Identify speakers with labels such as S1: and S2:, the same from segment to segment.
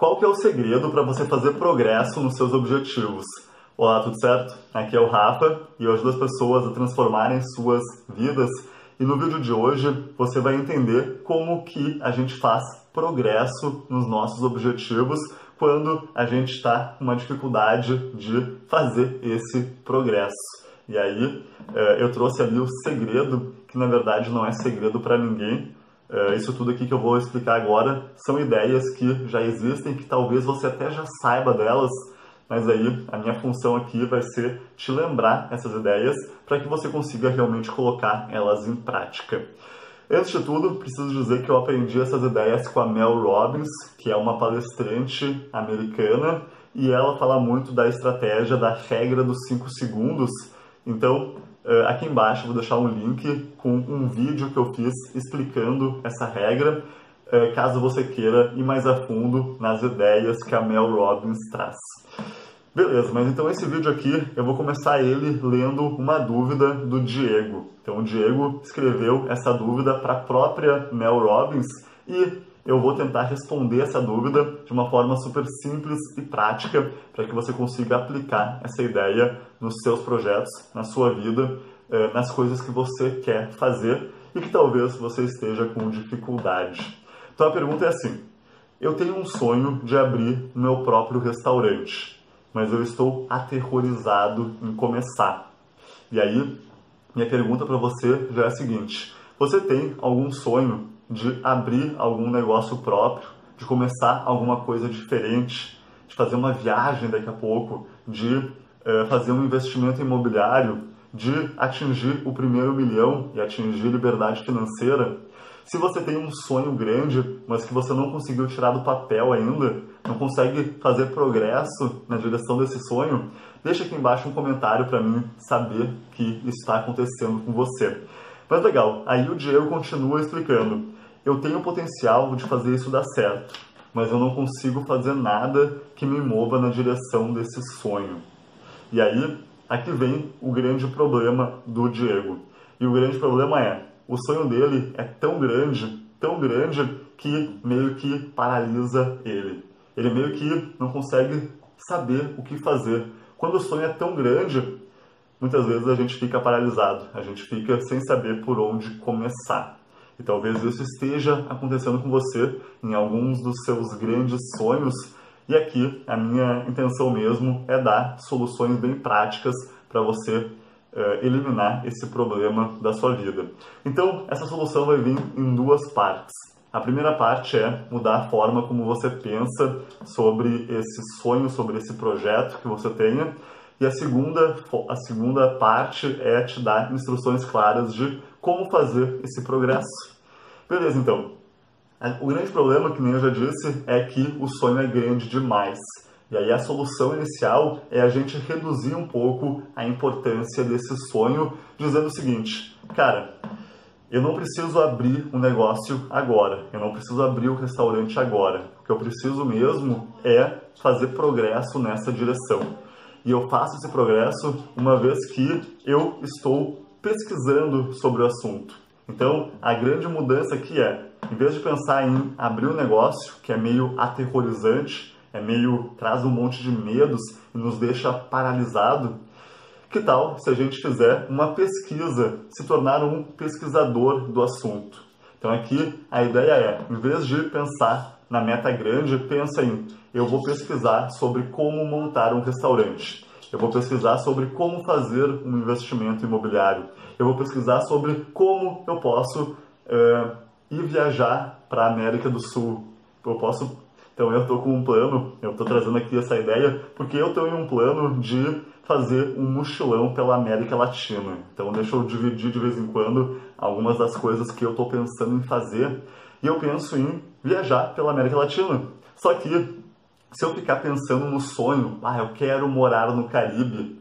S1: Qual que é o segredo para você fazer progresso nos seus objetivos? Olá, tudo certo? Aqui é o Rafa e eu ajudo as pessoas a transformarem suas vidas. E no vídeo de hoje você vai entender como que a gente faz progresso nos nossos objetivos quando a gente está com uma dificuldade de fazer esse progresso. E aí eh, eu trouxe ali o segredo, que na verdade não é segredo para ninguém, isso tudo aqui que eu vou explicar agora são ideias que já existem, que talvez você até já saiba delas, mas aí a minha função aqui vai ser te lembrar essas ideias para que você consiga realmente colocar elas em prática. Antes de tudo, preciso dizer que eu aprendi essas ideias com a Mel Robbins, que é uma palestrante americana, e ela fala muito da estratégia da regra dos 5 segundos. Então, aqui embaixo vou deixar um link com um vídeo que eu fiz explicando essa regra, uh, caso você queira ir mais a fundo nas ideias que a Mel Robbins traz. Beleza, mas então esse vídeo aqui eu vou começar ele lendo uma dúvida do Diego. Então o Diego escreveu essa dúvida para a própria Mel Robbins e eu vou tentar responder essa dúvida de uma forma super simples e prática para que você consiga aplicar essa ideia nos seus projetos, na sua vida, eh, nas coisas que você quer fazer e que talvez você esteja com dificuldade. Então a pergunta é assim: eu tenho um sonho de abrir meu próprio restaurante, mas eu estou aterrorizado em começar. E aí, minha pergunta para você já é a seguinte: você tem algum sonho de abrir algum negócio próprio, de começar alguma coisa diferente, de fazer uma viagem daqui a pouco, de é, fazer um investimento imobiliário, de atingir o primeiro milhão e atingir liberdade financeira. Se você tem um sonho grande, mas que você não conseguiu tirar do papel ainda, não consegue fazer progresso na direção desse sonho, deixa aqui embaixo um comentário para mim saber que está acontecendo com você. Mas legal, aí o Diego continua explicando eu tenho o potencial de fazer isso dar certo, mas eu não consigo fazer nada que me mova na direção desse sonho. E aí, aqui vem o grande problema do Diego. E o grande problema é, o sonho dele é tão grande, tão grande, que meio que paralisa ele. Ele meio que não consegue saber o que fazer. Quando o sonho é tão grande, muitas vezes a gente fica paralisado, a gente fica sem saber por onde começar. E talvez isso esteja acontecendo com você em alguns dos seus grandes sonhos. E aqui a minha intenção mesmo é dar soluções bem práticas para você uh, eliminar esse problema da sua vida. Então, essa solução vai vir em duas partes. A primeira parte é mudar a forma como você pensa sobre esse sonho, sobre esse projeto que você tenha. E a segunda, a segunda parte é te dar instruções claras de como fazer esse progresso. Beleza, então. O grande problema, que nem eu já disse, é que o sonho é grande demais. E aí a solução inicial é a gente reduzir um pouco a importância desse sonho, dizendo o seguinte, cara, eu não preciso abrir um negócio agora, eu não preciso abrir o um restaurante agora. O que eu preciso mesmo é fazer progresso nessa direção. E eu faço esse progresso uma vez que eu estou pesquisando sobre o assunto. Então, a grande mudança aqui é, em vez de pensar em abrir um negócio, que é meio aterrorizante, é meio traz um monte de medos e nos deixa paralisado, que tal se a gente fizer uma pesquisa, se tornar um pesquisador do assunto? Então aqui a ideia é, em vez de pensar na meta grande, pensa em eu vou pesquisar sobre como montar um restaurante. Eu vou pesquisar sobre como fazer um investimento imobiliário. Eu vou pesquisar sobre como eu posso é, ir viajar para a América do Sul. Eu posso. Então eu estou com um plano. Eu estou trazendo aqui essa ideia porque eu tenho um plano de fazer um mochilão pela América Latina. Então deixa eu dividir de vez em quando algumas das coisas que eu estou pensando em fazer. E eu penso em viajar pela América Latina. Só que se eu ficar pensando no sonho, ah, eu quero morar no Caribe,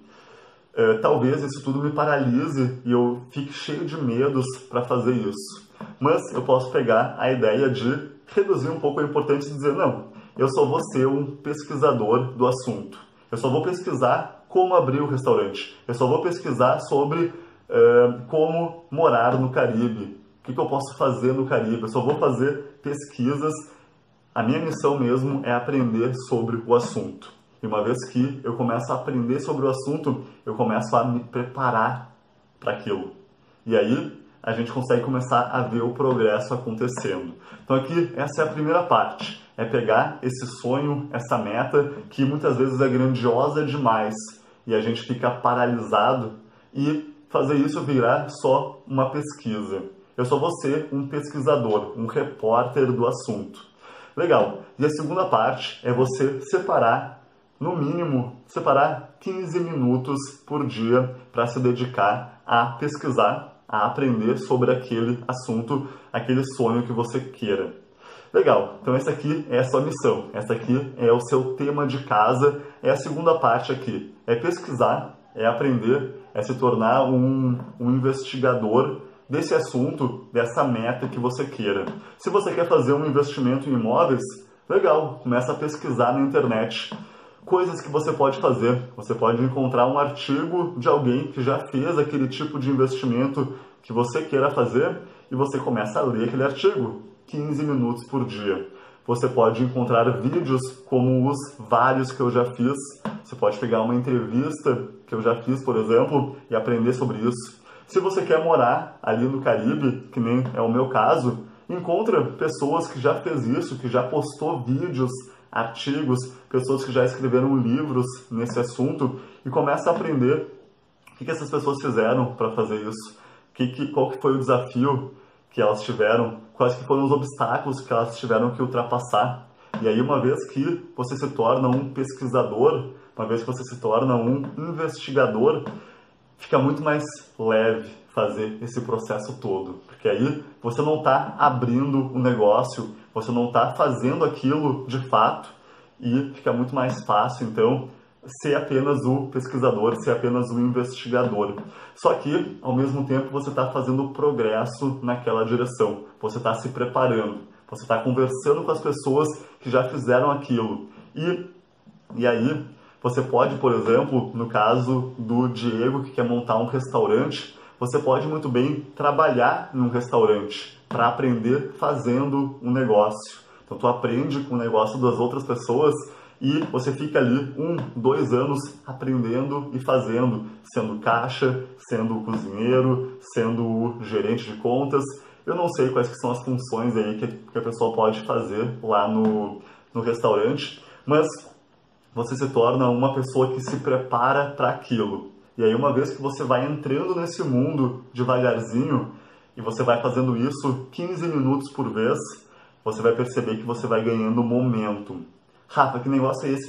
S1: é, talvez isso tudo me paralise e eu fique cheio de medos para fazer isso. Mas eu posso pegar a ideia de reduzir um pouco a importância e dizer: não, eu só vou ser um pesquisador do assunto. Eu só vou pesquisar como abrir o restaurante. Eu só vou pesquisar sobre é, como morar no Caribe. O que, que eu posso fazer no Caribe. Eu só vou fazer pesquisas A minha missão mesmo é aprender sobre o assunto. E uma vez que eu começo a aprender sobre o assunto, eu começo a me preparar para aquilo. E aí a gente consegue começar a ver o progresso acontecendo. Então aqui essa é a primeira parte, é pegar esse sonho, essa meta que muitas vezes é grandiosa demais e a gente fica paralisado e fazer isso virar só uma pesquisa. Eu só vou ser um pesquisador, um repórter do assunto. Legal. E a segunda parte é você separar, no mínimo, separar 15 minutos por dia para se dedicar a pesquisar, a aprender sobre aquele assunto, aquele sonho que você queira. Legal, então essa aqui é a sua missão, essa aqui é o seu tema de casa, é a segunda parte aqui, é pesquisar, é aprender, é se tornar um, um investigador desse assunto, dessa meta que você queira. Se você quer fazer um investimento em imóveis, legal, começa a pesquisar na internet. Coisas que você pode fazer. Você pode encontrar um artigo de alguém que já fez aquele tipo de investimento que você queira fazer e você começa a ler aquele artigo. 15 minutos por dia. Você pode encontrar vídeos como os vários que eu já fiz. Você pode pegar uma entrevista que eu já fiz, por exemplo, e aprender sobre isso. Se você quer morar ali no Caribe, que nem é o meu caso, encontra pessoas que já fez isso, que já postou vídeos, artigos, pessoas que já escreveram livros nesse assunto e começa a aprender o que, essas pessoas fizeram para fazer isso, que, qual foi o desafio que elas tiveram, quais que foram os obstáculos que elas tiveram que ultrapassar. E aí, uma vez que você se torna um pesquisador, uma vez que você se torna um investigador, fica muito mais leve fazer esse processo todo, porque aí você não está abrindo o negócio, você não está fazendo aquilo de fato e fica muito mais fácil então ser apenas o pesquisador, ser apenas o investigador. Só que, ao mesmo tempo, você está fazendo progresso naquela direção, você está se preparando, você está conversando com as pessoas que já fizeram aquilo. E, e aí, você pode, por exemplo, no caso do Diego que quer montar um restaurante, você pode muito bem trabalhar em um restaurante para aprender fazendo um negócio. Então tu aprende com o negócio das outras pessoas e você fica ali um, dois anos aprendendo e fazendo, sendo caixa, sendo cozinheiro, sendo gerente de contas. Eu não sei quais que são as funções aí que, que a pessoa pode fazer lá no, no restaurante, mas você se torna uma pessoa que se prepara para aquilo. E aí, uma vez que você vai entrando nesse mundo devagarzinho e você vai fazendo isso 15 minutos por vez, você vai perceber que você vai ganhando momento. Rafa, que negócio é esse